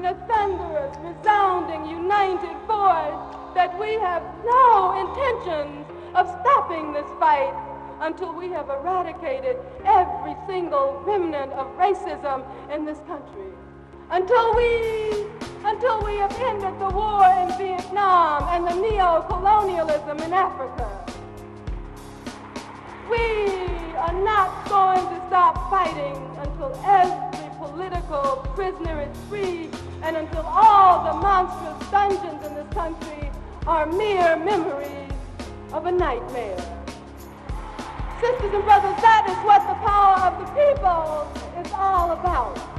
in a thunderous, resounding, united voice that we have no intentions of stopping this fight until we have eradicated every single remnant of racism in this country. Until we, until we have ended the war in Vietnam and the neo-colonialism in Africa. We are not going to stop fighting until every prisoner is free and until all the monstrous dungeons in this country are mere memories of a nightmare. Sisters and brothers, that is what the power of the people is all about.